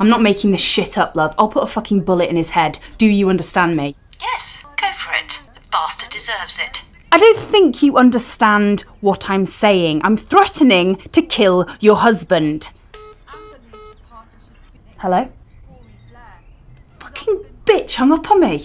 I'm not making this shit up, love. I'll put a fucking bullet in his head. Do you understand me? Yes, go for it. The bastard deserves it. I don't think you understand what I'm saying. I'm threatening to kill your husband. Hello? Fucking bitch hung up on me.